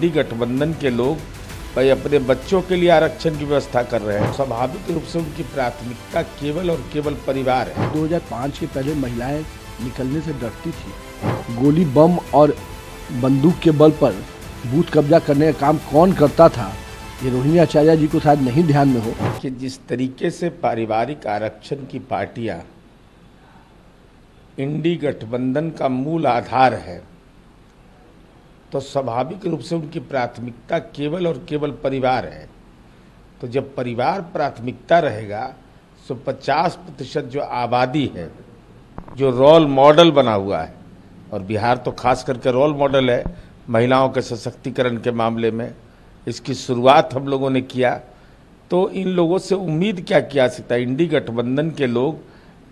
इंडी गठबंधन के लोग भाई अपने बच्चों के लिए आरक्षण की व्यवस्था कर रहे हैं। स्वाभाविक रूप से उनकी प्राथमिकता केवल और केवल परिवार है। 2005 के पहले महिलाएँ निकलने से डरती थी। गोली बम और बंदूक के बल पर बूथ कब्जा करने का काम कौन करता था ये रोहिणी आचार्य जी को शायद नहीं ध्यान में हो। कि जिस तरीके से पारिवारिक आरक्षण की पार्टियाँ इंडी गठबंधन का मूल आधार है तो स्वाभाविक रूप से उनकी प्राथमिकता केवल और केवल परिवार है। तो जब परिवार प्राथमिकता रहेगा तो 50 प्रतिशत जो आबादी है, जो रोल मॉडल बना हुआ है, और बिहार तो खास करके रोल मॉडल है, महिलाओं के सशक्तिकरण के मामले में, इसकी शुरुआत हम लोगों ने किया तो इन लोगों से उम्मीद क्या किया सकता है? इंडी गठबंधन के लोग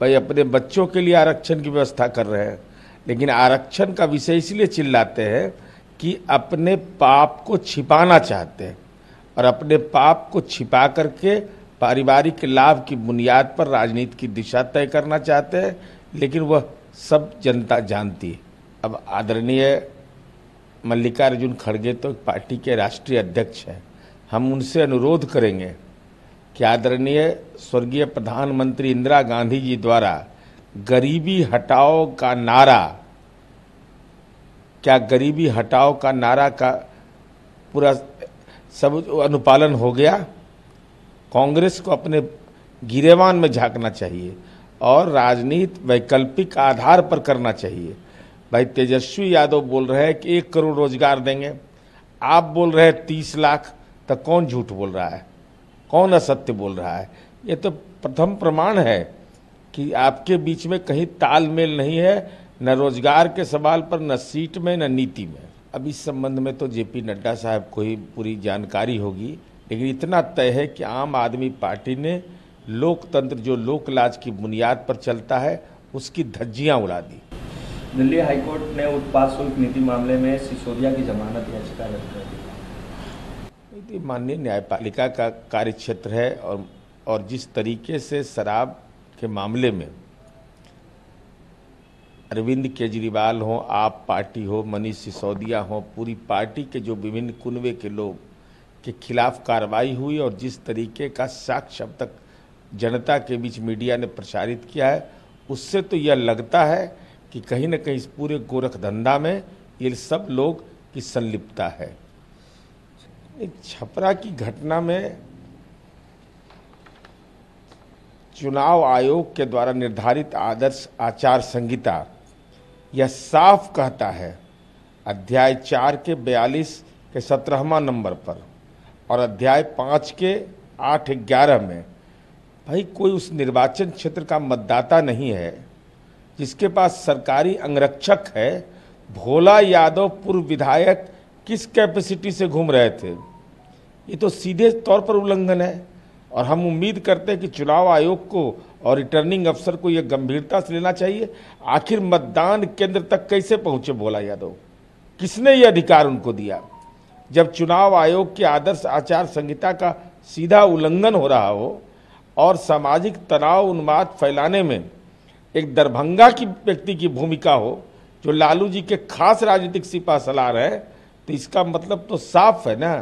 भाई अपने बच्चों के लिए आरक्षण की व्यवस्था कर रहे हैं, लेकिन आरक्षण का विषय इसलिए चिल्लाते हैं कि अपने पाप को छिपाना चाहते हैं और अपने पाप को छिपा करके पारिवारिक लाभ की बुनियाद पर राजनीति की दिशा तय करना चाहते हैं, लेकिन वह सब जनता जानती है। अब आदरणीय मल्लिकार्जुन खड़गे तो पार्टी के राष्ट्रीय अध्यक्ष हैं। हम उनसे अनुरोध करेंगे कि आदरणीय स्वर्गीय प्रधानमंत्री इंदिरा गांधी जी द्वारा गरीबी हटाओ का नारा क्या गरीबी हटाओ का नारा का पूरा सब अनुपालन हो गया? कांग्रेस को अपने गिरेवान में झांकना चाहिए और राजनीति वैकल्पिक आधार पर करना चाहिए। भाई तेजस्वी यादव बोल रहे हैं कि एक करोड़ रोज़गार देंगे। आप बोल रहे हैं तीस लाख तो कौन झूठ बोल रहा है? कौन असत्य बोल रहा है? ये तो प्रथम प्रमाण है कि आपके बीच में कहीं तालमेल नहीं है। न रोज़गार के सवाल पर न सीट में न नीति में। अब इस संबंध में तो जेपी नड्डा साहब को ही पूरी जानकारी होगी लेकिन इतना तय है कि आम आदमी पार्टी ने लोकतंत्र जो लोकलाज की बुनियाद पर चलता है उसकी धज्जियाँ उड़ा दी। दिल्ली हाईकोर्ट ने उत्पाद शुल्क नीति मामले में सिसोदिया की जमानत याचिका रद्द कर दी। माननीय न्यायपालिका का कार्य क्षेत्र है और और जिस तरीके से शराब के मामले में अरविंद केजरीवाल हो, आप पार्टी हो, मनीष सिसोदिया हो, पूरी पार्टी के जो विभिन्न कुनबे के लोग के खिलाफ कार्रवाई हुई और जिस तरीके का साक्ष्य अब तक जनता के बीच मीडिया ने प्रसारित किया है, उससे तो यह लगता है कि कहीं ना कहीं इस पूरे गोरख धंधा में ये सब लोग की संलिप्तता है। एक छपरा की घटना में चुनाव आयोग के द्वारा निर्धारित आदर्श आचार संहिता यह साफ़ कहता है, अध्याय चार के बयालीस के सत्रहवा नंबर पर और अध्याय पाँच के आठ ग्यारह में, भाई कोई उस निर्वाचन क्षेत्र का मतदाता नहीं है, जिसके पास सरकारी अंगरक्षक है, भोला यादव पूर्व विधायक किस कैपेसिटी से घूम रहे थे? ये तो सीधे तौर पर उल्लंघन है और हम उम्मीद करते हैं कि चुनाव आयोग को और रिटर्निंग अफसर को यह गंभीरता से लेना चाहिए। आखिर मतदान केंद्र तक कैसे पहुँचे भोला यादव? किसने ये अधिकार उनको दिया? जब चुनाव आयोग के आदर्श आचार संहिता का सीधा उल्लंघन हो रहा हो और सामाजिक तनाव उन्माद फैलाने में एक दरभंगा की व्यक्ति की भूमिका हो, जो लालू जी के खास राजनीतिक सिपा सलाह है तो इसका मतलब तो साफ़ है ना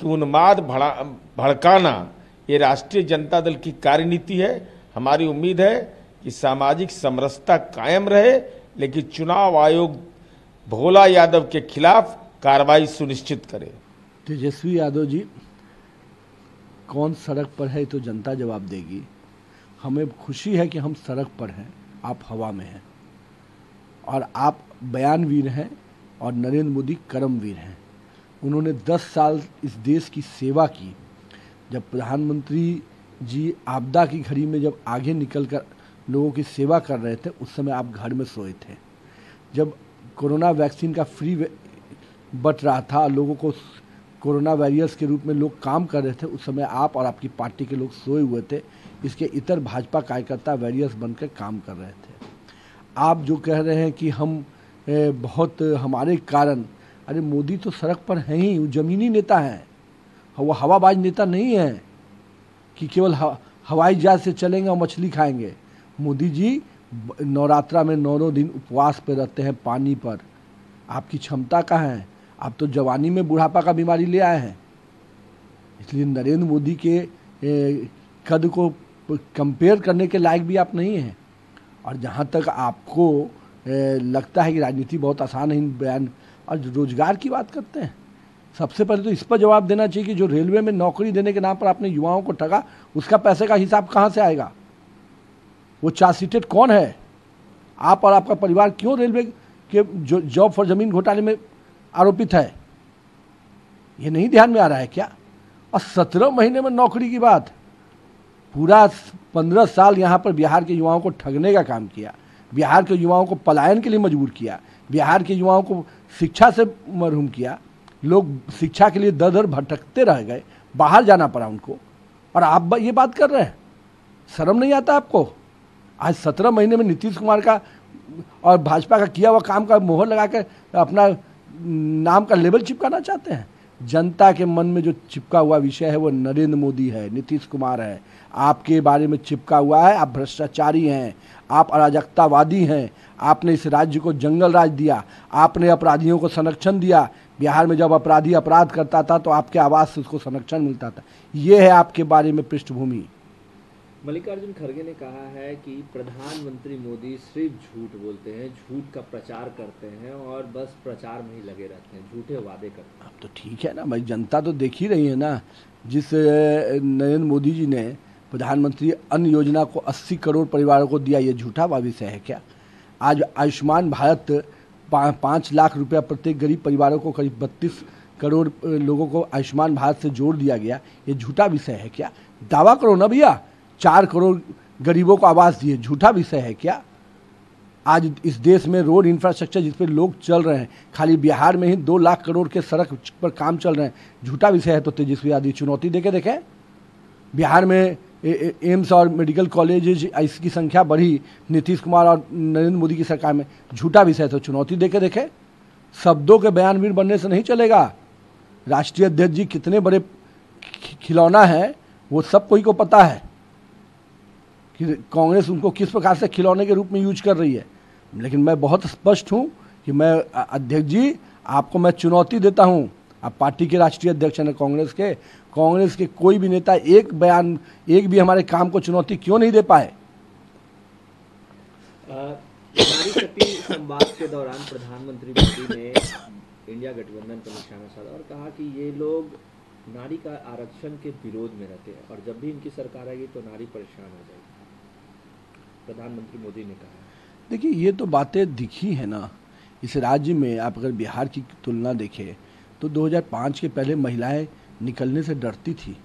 कि उन्माद भड़ा भड़काना ये राष्ट्रीय जनता दल की कार्यनीति है। हमारी उम्मीद है कि सामाजिक समरसता कायम रहे, लेकिन चुनाव आयोग भोला यादव के खिलाफ कार्रवाई सुनिश्चित करे। तेजस्वी यादव जी, कौन सड़क पर है तो जनता जवाब देगी। हमें खुशी है कि हम सड़क पर हैं, आप हवा में हैं। और आप बयानवीर हैं और नरेंद्र मोदी कर्मवीर हैं। उन्होंने 10 साल इस देश की सेवा की। जब प्रधानमंत्री जी, आपदा की घड़ी में जब आगे निकल कर लोगों की सेवा कर रहे थे, उस समय आप घर में सोए थे। जब कोरोना वैक्सीन का फ्री बट रहा था, लोगों को कोरोना वॉरियर्स के रूप में लोग काम कर रहे थे, उस समय आप और आपकी पार्टी के लोग सोए हुए थे। इसके इतर भाजपा कार्यकर्ता वॉरियर्स बनकर काम कर रहे थे। आप जो कह रहे हैं कि हम बहुत हमारे कारण, अरे मोदी तो सड़क पर हैं ही, वो जमीनी नेता हैं, वो हवाबाज नेता नहीं है। कि केवल हवाई जहाज़ से चलेंगे और मछली खाएँगे। मोदी जी, नवरात्रा में नौ नौ दिन उपवास पर रहते हैं पानी पर। आपकी क्षमता कहाँ है? आप तो जवानी में बुढ़ापा का बीमारी ले आए हैं। इसलिए नरेंद्र मोदी के कद को कंपेयर करने के लायक भी आप नहीं हैं। और जहाँ तक आपको लगता है कि राजनीति बहुत आसान है इन बयान, और रोज़गार की बात करते हैं। सबसे पहले तो इस पर जवाब देना चाहिए कि जो रेलवे में नौकरी देने के नाम पर आपने युवाओं को ठगा, उसका पैसे का हिसाब कहाँ से आएगा? वो चार्जशीटेड कौन है? आप और आपका परिवार क्यों रेलवे के जो जॉब फॉर ज़मीन घोटाले में आरोपित है? ये नहीं ध्यान में आ रहा है क्या? और सत्रह महीने में नौकरी की बात। पूरा पंद्रह साल यहाँ पर बिहार के युवाओं को ठगने का काम किया। बिहार के युवाओं को पलायन के लिए मजबूर किया। बिहार के युवाओं को शिक्षा से मरहूम किया। लोग शिक्षा के लिए दर दर भटकते रह गए, बाहर जाना पड़ा उनको। और आप ये बात कर रहे हैं। शर्म नहीं आता आपको? आज सत्रह महीने में नीतीश कुमार का और भाजपा का किया हुआ काम का मोहर लगा कर अपना नाम का लेबल चिपकाना चाहते हैं? जनता के मन में जो चिपका हुआ विषय है वो नरेंद्र मोदी है, नीतीश कुमार है। आपके बारे में चिपका हुआ है, आप भ्रष्टाचारी हैं, आप अराजकतावादी हैं, आपने इस राज्य को जंगल राज दिया, आपने अपराधियों को संरक्षण दिया बिहार में जब अपराधी अपराध करता था तो आपके आवाज़ से उसको संरक्षण मिलता था। ये है आपके बारे में पृष्ठभूमि। मल्लिकार्जुन खड़गे ने कहा है कि प्रधानमंत्री मोदी सिर्फ़ झूठ बोलते हैं झूठ का प्रचार करते हैं और बस प्रचार में ही लगे रहते हैं झूठे वादे करते हैं। अब तो ठीक है ना भाई जनता तो देख ही रही है ना। जिस नरेंद्र मोदी जी ने प्रधानमंत्री अन्न योजना को 80 करोड़ परिवारों को दिया ये झूठा भविष्य है क्या? आज आयुष्मान भारत पाँच लाख रुपया प्रत्येक गरीब परिवारों को, करीब बत्तीस करोड़ लोगों को आयुष्मान भारत से जोड़ दिया गया। ये झूठा विषय है क्या? दावा करो ना भैया। चार करोड़ गरीबों को आवास दिए। झूठा विषय है क्या? आज इस देश में रोड इंफ्रास्ट्रक्चर जिस पर लोग चल रहे हैं, खाली बिहार में ही दो लाख करोड़ के सड़क पर काम चल रहे हैं, झूठा विषय है तो तेजस्वी यादव चुनौती देके देखें। बिहार में एम्स और मेडिकल कॉलेज इसकी संख्या बढ़ी। नीतीश कुमार और नरेंद्र मोदी की सरकार में झूठा विषय तो चुनौती देके देखे। शब्दों के बयानवीर बनने से नहीं चलेगा। राष्ट्रीय अध्यक्ष जी कितने बड़े खिलौना है, वो सब कोई को पता है। कि कांग्रेस उनको किस प्रकार से खिलौने के रूप में यूज़ कर रही है। लेकिन मैं बहुत स्पष्ट हूँ कि मैं अध्यक्ष जी, आपको मैं चुनौती देता हूँ। आप पार्टी के राष्ट्रीय अध्यक्ष हैं कांग्रेस के। कांग्रेस के कोई भी नेता एक बयान एक भी हमारे काम को चुनौती क्यों नहीं दे पाए? संवाद के दौरान प्रधानमंत्री मोदी ने इंडिया गठबंधन पर निशाना साधा और कहा कि ये लोग नारी का आरक्षण के विरोध में रहते हैं और जब भी इनकी सरकार आएगी तो नारी परेशान हो जाएगी। प्रधानमंत्री मोदी ने कहा। देखिए ये तो बातें दिखी है ना। इस राज्य में आप अगर बिहार की तुलना देखें तो 2005 के पहले महिलाएँ निकलने से डरती थी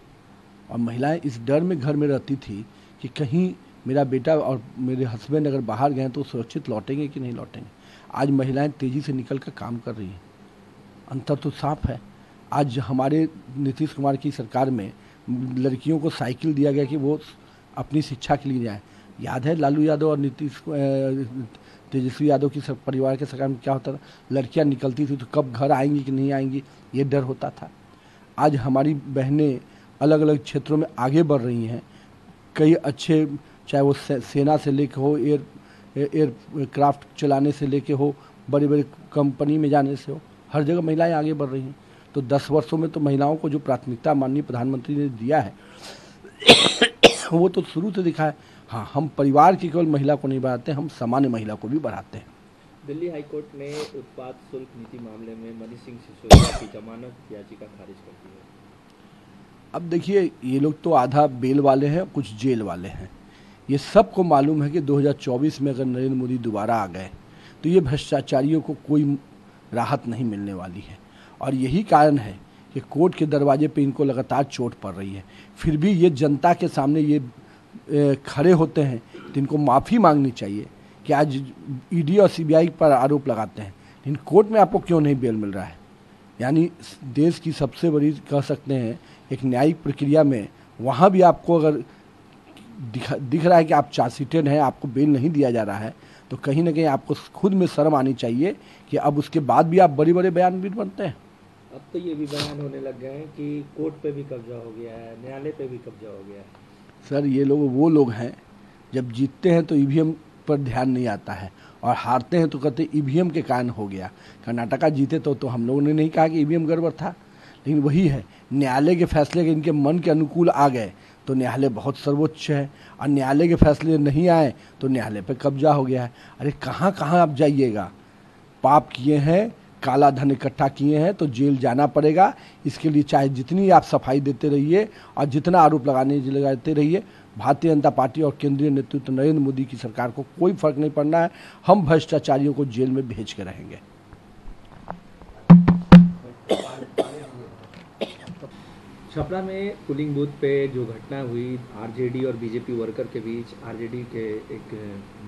और महिलाएँ इस डर में घर में रहती थी कि कहीं मेरा बेटा और मेरे हस्बैंड अगर बाहर गए तो सुरक्षित लौटेंगे कि नहीं लौटेंगे। आज महिलाएँ तेज़ी से निकल कर काम कर रही हैं। अंतर तो साफ़ है। आज हमारे नीतीश कुमार की सरकार में लड़कियों को साइकिल दिया गया कि वो अपनी शिक्षा के लिए जाए। याद है? लालू यादव और नीतीश तेजस्वी यादव की परिवार के सरकार में क्या होता था? लड़कियाँ निकलती थी तो कब घर आएँगी कि नहीं आएँगी? ये डर होता था। आज हमारी बहनें अलग अलग क्षेत्रों में आगे बढ़ रही हैं। कई अच्छे चाहे वो से, सेना से लेके हो एयर एयरक्राफ्ट चलाने से लेके हो बड़ी बड़ी कंपनी में जाने से हो हर जगह महिलाएँ आगे बढ़ रही हैं। तो दस वर्षों में तो महिलाओं को जो प्राथमिकता माननीय प्रधानमंत्री ने दिया है वो तो शुरू से दिखा है। हाँ हम परिवार की केवल महिला को नहीं बढ़ाते हम सामान्य महिला को भी बढ़ाते हैं। दिल्ली हाईकोर्ट ने उत्पाद शुल्क नीति मामले में मनीष सिंह सिसोदिया की जमानत याचिका खारिज कर दी है। अब देखिए ये लोग तो आधा बेल वाले हैं कुछ जेल वाले हैं। ये सबको मालूम है कि 2024 में अगर नरेंद्र मोदी दोबारा आ गए तो ये भ्रष्टाचारियों को कोई राहत नहीं मिलने वाली है। और यही कारण है कि कोर्ट के दरवाजे पे इनको लगातार चोट पड़ रही है। फिर भी ये जनता के सामने ये खड़े होते हैं तो इनको माफ़ी मांगनी चाहिए कि आज ईडी और सीबीआई पर आरोप लगाते हैं। लेकिन कोर्ट में आपको क्यों नहीं बेल मिल रहा है? यानी देश की सबसे बड़ी, कह सकते हैं, एक न्यायिक प्रक्रिया में वहाँ भी आपको अगर दिख दिख रहा है कि आप चार्जशीटेड हैं, आपको बेल नहीं दिया जा रहा है तो कहीं ना कहीं आपको खुद में शर्म आनी चाहिए कि अब उसके बाद भी आप बड़े बड़े बयान भी बनते हैं। अब तो ये भी बयान होने लग गए हैं कि कोर्ट पे भी कब्जा हो गया है, न्यायालय पे भी कब्जा हो गया है। सर, ये लोग, वो लोग हैं, जब जीतते हैं तो ईवीएम पर ध्यान नहीं आता है और हारते हैं तो कहते ईवीएम के कारण हो गया। कर्नाटका जीते तो तो हम लोगों ने नहीं कहा कि ईवीएम गड़बड़ था, लेकिन वही है, न्यायालय के फैसले के इनके मन के अनुकूल आ गए तो न्यायालय बहुत सर्वोच्च है, और न्यायालय के फैसले नहीं आए तो न्यायालय पर कब्जा हो गया है। अरे कहाँ कहाँ आप जाइएगा? पाप किए हैं काला धन इकट्ठा किए हैं तो जेल जाना पड़ेगा। इसके लिए चाहे जितनी आप सफ़ाई देते रहिए और जितना आरोप लगाने लगाते रहिए, भारतीय जनता पार्टी और केंद्रीय नेतृत्व नरेंद्र मोदी की सरकार को कोई फ़र्क नहीं पड़ना है। हम भ्रष्टाचारियों को जेल में भेज के रहेंगे। छपरा में पुलिंग बूथ पे जो घटना हुई, आरजेडी और बीजेपी वर्कर के बीच, आरजेडी के एक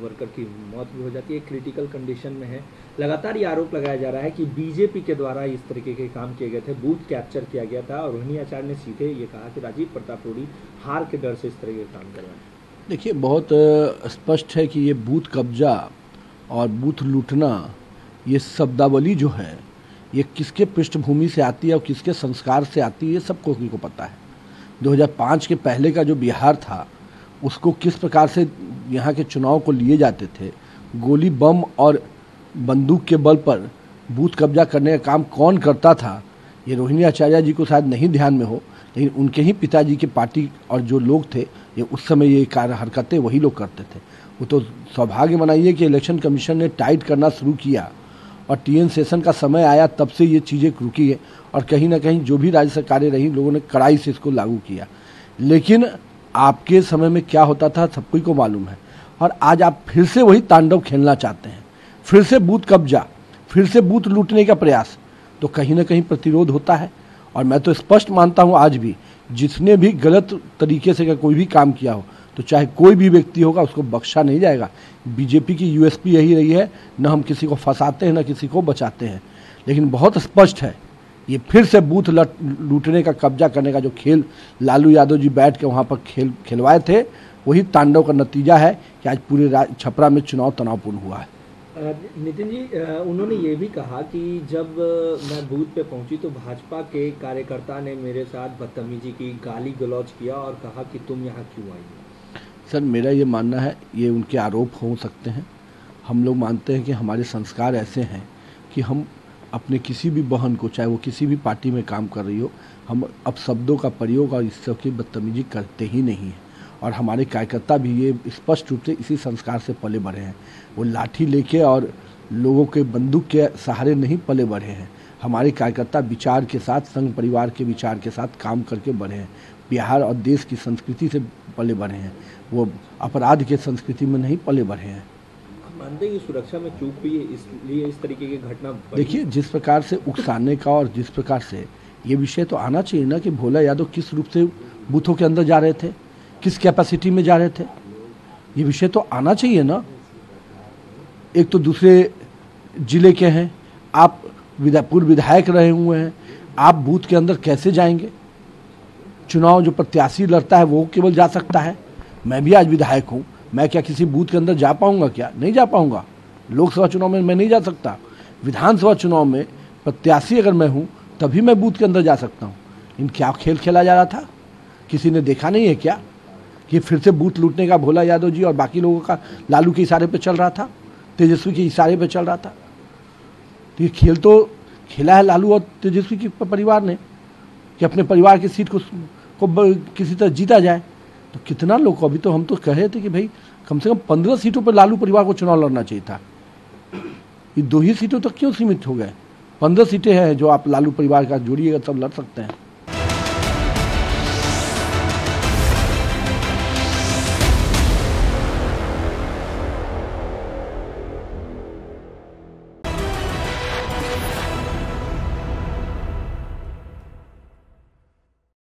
वर्कर की मौत भी हो जाती है क्रिटिकल कंडीशन में है। लगातार ये आरोप लगाया जा रहा है कि बीजेपी के द्वारा इस तरीके के काम किए गए थे, बूथ कैप्चर किया गया था, और रोहिणी आचार्य ने सीधे ये कहा कि राजीव प्रताप रूडी हार के डर से इस तरीके के काम कर रहे हैं। देखिए, बहुत स्पष्ट है कि ये बूथ कब्जा और बूथ लूटना, ये शब्दावली जो है ये किसके पृष्ठभूमि से आती है और किसके संस्कार से आती है, ये सबको को पता है। 2005 के पहले का जो बिहार था, उसको किस प्रकार से यहाँ के चुनाव को लिए जाते थे? गोली, बम और बंदूक के बल पर बूथ कब्जा करने का काम कौन करता था? ये रोहिणी आचार्य जी को शायद नहीं ध्यान में हो, लेकिन उनके ही पिताजी के पार्टी और जो लोग थे, ये उस समय ये कार्य हरकतें वही लोग करते थे। वो तो सौभाग्य मनाइए कि इलेक्शन कमीशन ने टाइट करना शुरू किया। और टीएन सेशन का समय आया, तब से ये चीज़ें रुकी है। और कहीं ना कहीं जो भी राज्य सरकारें रही, लोगों ने कड़ाई से इसको लागू किया। लेकिन आपके समय में क्या होता था सबको को मालूम है। और आज आप फिर से वही तांडव खेलना चाहते हैं। फिर से बूथ कब्जा फिर से बूथ लूटने का प्रयास तो कहीं ना कहीं प्रतिरोध होता है। और मैं तो स्पष्ट मानता हूँ आज भी, जिसने भी गलत तरीके से कोई भी काम किया हो तो चाहे कोई भी व्यक्ति होगा, उसको बख्शा नहीं जाएगा। बीजेपी की यूएसपी यही रही है, न हम किसी को फंसाते हैं, न किसी को बचाते हैं। लेकिन बहुत स्पष्ट है, ये फिर से बूथ लट, लूटने का कब्जा करने का जो खेल, लालू यादव जी बैठ के वहाँ पर खेल, खिलवाए थे, वही तांडव का नतीजा है कि आज पूरे छपरा में चुनाव तनावपूर्ण हुआ है। नितिन जी उन्होंने ये भी कहा कि जब मैं बूथ पे पहुँची तो भाजपा के कार्यकर्ता ने मेरे साथ बदतमीजी की, गाली गलौज किया और कहा कि तुम यहाँ क्यों आई हो? सर, मेरा ये मानना है, ये उनके आरोप हो सकते हैं। हम लोग मानते हैं कि हमारे संस्कार ऐसे हैं कि हम अपने किसी भी बहन को, चाहे वो किसी भी पार्टी में काम कर रही हो, हम अब शब्दों का प्रयोग और इस की बदतमीजी करते ही नहीं हैं। और हमारे कार्यकर्ता भी ये स्पष्ट रूप से इसी संस्कार से पले बढ़े हैं। वो लाठी लेके और लोगों के बंदूक के सहारे नहीं पले बढ़े हैं। हमारे कार्यकर्ता विचार के साथ, संघ परिवार के विचार के साथ काम करके बढ़े हैं। बिहार और देश की संस्कृति से पले बढ़े हैं। वो अपराध के संस्कृति में नहीं पले बढ़े हैं। मानते हैं कि सुरक्षा में चूक हुई है? इसलिए इस तरीके की घटना देखिए जिस प्रकार से उकसाने का और जिस प्रकार से ये विषय तो आना चाहिए ना कि भोला यादव किस रूप से बूथों के अंदर जा रहे थे किस कैपेसिटी में जा रहे थे। ये विषय तो आना चाहिए ना। एक तो दूसरे ज़िले के हैं आप विधा पूर्व विधायक रहे हुए हैं आप बूथ के अंदर कैसे जाएँगे? चुनाव जो प्रत्याशी लड़ता है वो केवल जा सकता है। मैं भी आज विधायक हूँ। मैं क्या किसी बूथ के अंदर जा पाऊँगा क्या? नहीं जा पाऊँगा। लोकसभा चुनाव में मैं नहीं जा सकता। विधानसभा चुनाव में प्रत्याशी अगर मैं हूँ, तभी मैं बूथ के अंदर जा सकता हूँ। इन क्या खेल खेला जा रहा था? किसी ने देखा नहीं है क्या कि फिर से बूथ लूटने का भोला यादव जी और बाकी लोगों का लालू के इशारे पर चल रहा था? तेजस्वी के इशारे पर चल रहा था? तो ये खेल तो खेला है लालू और तेजस्वी के परिवार ने कि अपने परिवार की सीट को को किसी तरह जीता जाए। तो कितना लोग, अभी तो हम तो कह रहे थे कि भाई, कम से कम पंद्रह सीटों पर लालू परिवार को चुनाव लड़ना चाहिए था। ये दो ही सीटों तक क्यों सीमित हो गए? पंद्रह सीटें हैं जो आप लालू परिवार का जोड़िएगा, सब लड़ सकते हैं।